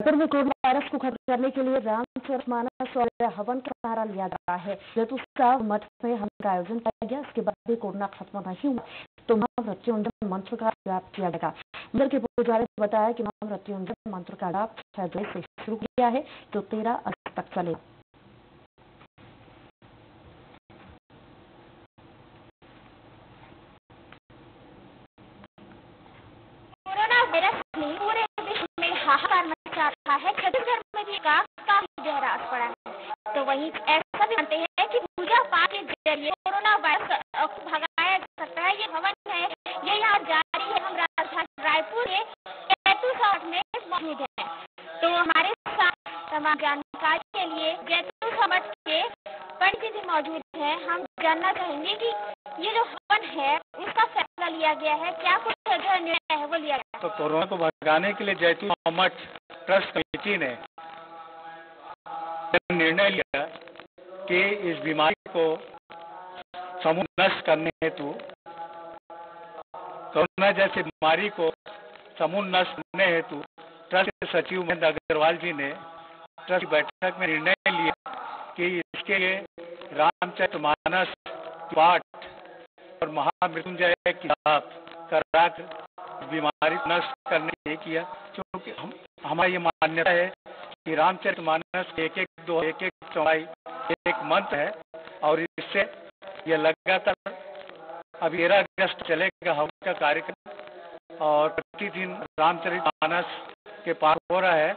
जयपुर में corona virus को खत्म करने के लिए रामचरित मानस और हवन का सहारा लिया जा रहा है। जयपुर मठ में हवन का आयोजन किया गया। इसके बाद भी कोरोना खत्म नहीं हुआ तो महामृत्युंजय मंत्र का जाप किया गया। मंदिर के पुजारी ने बताया कि महामृत्युंजय मंत्र का जाप छह जुलाई से शुरू किया है जो तेरह अगस्त तक में हाहाकार रहा है, छत्तीसगढ़ में भी का काफ़ी गहरा असर पड़ा है। तो वहीं ऐसा भी मानते हैं कि पूजा पाठ के ज़रिए कोरोना वायरस भगाया जा सकता है, ये हवन है, ये यहाँ जारी है, हम राजधानी रायपुर के जैतून साठ में मौजूद है। तो हमारे साथ तमाम जानकारी के लिए जैतू समठ के पंडित जी मौजूद है। हम जानना चाहेंगे कि ये जो हवन है उसका फैसला लिया गया है, क्या कुछ जो निर्णय है, वो लिया गया तो कोरोना को भगाने के लिए जैतून मठ ट्रस्ट कमेटी ने निर्णय लिया कि इस बीमारी को समूह नष्ट करने हेतु कोरोना जैसी बीमारी को समूह नष्ट करने हेतु ट्रस्ट के सचिव महेंद्र अग्रवाल जी ने ट्रस्ट बैठक में निर्णय लिया कि इसके लिए रामचरित मानस पाठ और महामृत्युंजय की जाप कराकर बीमारी नष्ट करने के किया, क्योंकि हम हमारी ये मान्यता है कि रामचरित मानस एक एक दो एक एक चौड़ाई एक मंत्र है और इससे ये लगातार अभी तेरह अगस्त चलेगा हवन का कार्यक्रम और प्रतिदिन रामचरित मानस के पाठ हो रहा है।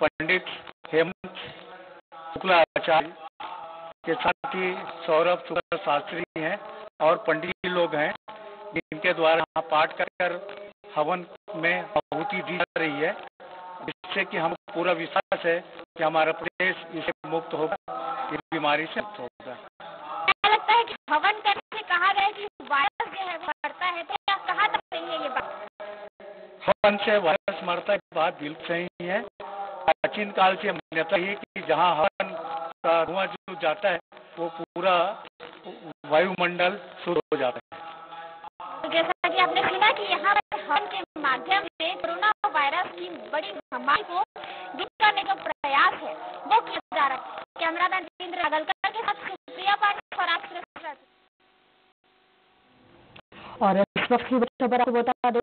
पंडित हेमंत शुक्ला आचार्य के साथ ही सौरभ शुक्ला शास्त्री हैं और पंडित जी लोग हैं। जिनके द्वारा पाठ कर हवन में आहुति दी जा रही है। जिससे कि हम पूरा विश्वास है कि हमारा प्रदेश इससे मुक्त होगा इस बीमारी से मुक्त होगा। लगता है कि हवन करने से कहा गया कि वायरस जो है बढ़ता है। तो क्या कहा तक सही है ये बात? हवन से वायरस मरता की बात बिल्कुल सही है। प्राचीन काल से मान्यता है कि जहाँ हवन का धुआँ जो जाता है वो पूरा वायुमंडल शुरू हो जाता है। तो जैसा कि आपने सुना कि यहाँ हवन के माध्यम से कोरोना वायरस की बड़ी महामारी को दूर करने का प्रयास है। वो किया जा रहा है। कैमरा मैन रविंद्र अगलकर के साथ सुप्रिया पाटिल और आप और इस वक्त की खबर आपको बता दें